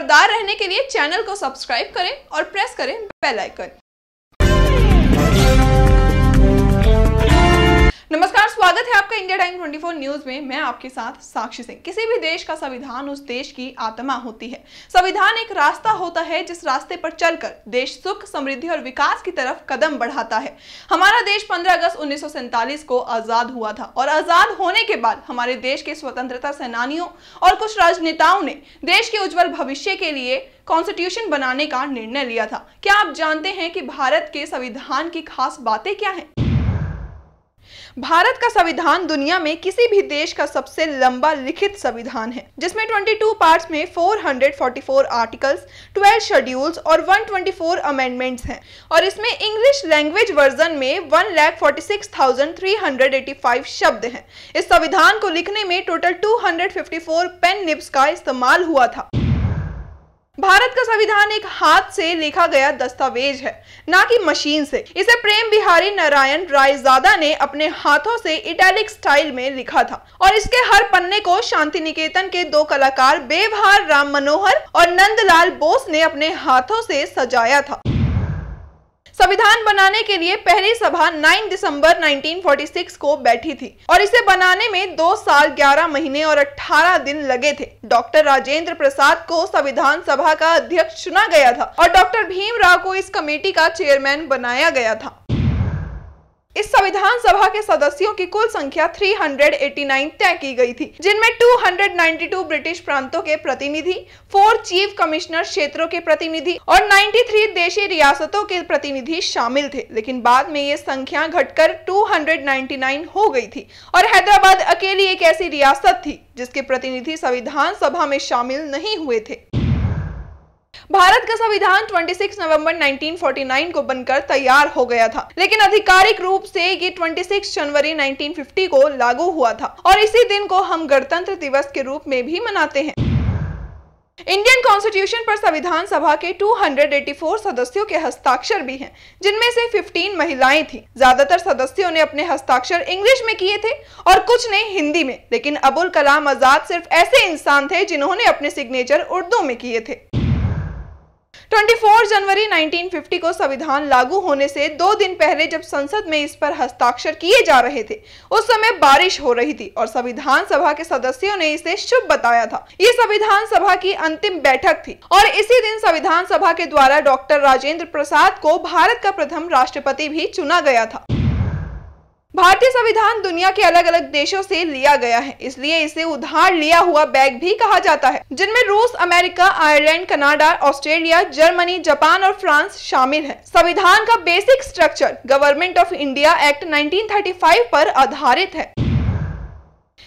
खबरदार रहने के लिए चैनल को सब्सक्राइब करें और प्रेस करें bell icon. India time 24 news में मैं आपके साथ साक्षी सिंह। किसी भी देश का संविधान उस देश की आत्मा होती है। संविधान एक रास्ता होता है जिस रास्ते पर चलकर देश सुख, समृद्धि और विकास की तरफ़ कदम बढ़ाता है। हमारा देश 15 अगस्त उन्नीस को आज़ाद हुआ था और आज़ाद होने के बाद हमारे देश के स्वतंत्रता सेनानियों और कुछ राजनेताओं ने देश के उज्जवल भविष्य के लिए कॉन्स्टिट्यूशन बनाने का निर्णय लिया था। क्या आप जानते हैं कि भारत के संविधान की खास बातें क्या हैं? भारत का संविधान दुनिया में किसी भी देश का सबसे लंबा लिखित संविधान है जिसमें 22 पार्ट्स में 444 आर्टिकल्स 12 शेड्यूल्स और 124 अमेंडमेंट्स हैं। और इसमें इंग्लिश लैंग्वेज वर्जन में 1,46,385 शब्द हैं। इस संविधान को लिखने में टोटल 254 पेन निब्स का इस्तेमाल हुआ था। भारत का संविधान एक हाथ से लिखा गया दस्तावेज़ है, ना कि मशीन से। इसे प्रेम बिहारी नारायण रायजादा ने अपने हाथों से इटैलिक स्टाइल में लिखा था और इसके हर पन्ने को शांति निकेतन के दो कलाकार बेवहार राम मनोहर और नंदलाल बोस ने अपने हाथों से सजाया था। संविधान बनाने के लिए पहली सभा 9 दिसंबर 1946 को बैठी थी और इसे बनाने में दो साल 11 महीने और 18 दिन लगे थे। डॉक्टर राजेंद्र प्रसाद को संविधान सभा का अध्यक्ष चुना गया था और डॉक्टर भीमराव को इस कमेटी का चेयरमैन बनाया गया था। इस संविधान सभा के सदस्यों की कुल संख्या 389 तय की गई थी, जिनमें 292 ब्रिटिश प्रांतों के प्रतिनिधि फोर चीफ कमिश्नर क्षेत्रों के प्रतिनिधि और 93 देशी रियासतों के प्रतिनिधि शामिल थे। लेकिन बाद में ये संख्या घटकर 299 हो गई थी और हैदराबाद अकेली एक ऐसी रियासत थी, जिसके प्रतिनिधि संविधान सभा में शामिल नहीं हुए थे। भारत का संविधान 26 नवंबर 1949 को बनकर तैयार हो गया था। लेकिन आधिकारिक रूप से ये 26 जनवरी 1950 को लागू हुआ था और इसी दिन को हम गणतंत्र दिवस के रूप में भी मनाते हैं। इंडियन कॉन्स्टिट्यूशन पर संविधान सभा के 284 सदस्यों के हस्ताक्षर भी हैं, जिनमें से 15 महिलाएँ थी। ज़्यादातर सदस्यों ने अपने हस्ताक्षर इंग्लिश में किए थे और कुछ ने हिंदी में लेकिन अबुल कलाम आज़ाद सिर्फ़ ऐसे इंसान थे जिन्होंने अपने सिग्नेचर उर्दू में किए थे। 24 जनवरी 1950 को संविधान लागू होने से दो दिन पहले जब संसद में इस पर हस्ताक्षर किए जा रहे थे, उस समय बारिश हो रही थी और संविधान सभा के सदस्यों ने इसे शुभ बताया था। ये संविधान सभा की अंतिम बैठक थी और इसी दिन संविधान सभा के द्वारा डॉक्टर राजेंद्र प्रसाद को भारत का प्रथम राष्ट्रपति भी चुना गया था। भारतीय संविधान दुनिया के अलग अलग देशों से लिया गया है, इसलिए इसे उधार लिया हुआ बैग भी कहा जाता है, जिनमें रूस, America, Ireland, Canada, Australia, Germany, Japan और फ्रांस शामिल है। संविधान का basic structure government of India act 1935 पर आधारित है।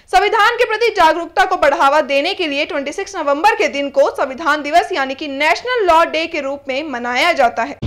संविधान के प्रति जागरूकता को बढ़ावा देने के लिए 26 नवंबर के दिन को संविधान दिवस यानी कि नेशनल लॉ डे के रूप में मनाया जाता है।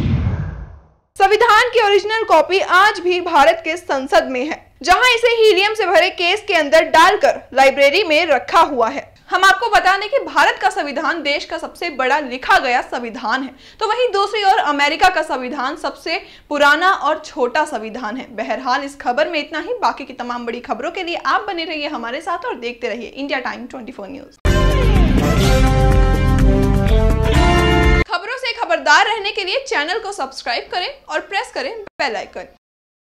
संविधान की ओरिजिनल कॉपी आज भी भारत के संसद में है, जहाँ इसे हीलियम से भरे केस के अंदर डालकर लाइब्रेरी में रखा हुआ है। हम आपको बता दें कि भारत का संविधान देश का सबसे बड़ा लिखा गया संविधान है तो वहीं दूसरी ओर अमेरिका का संविधान सबसे पुराना और छोटा संविधान है। बहरहाल, इस खबर में इतना ही, बाकी की तमाम बड़ी खबरों के लिए आप बने रहिए हमारे साथ और देखते रहिए India time twenty news. Channel को सब्सक्राइब करें और प्रेस करें बेल आइकन।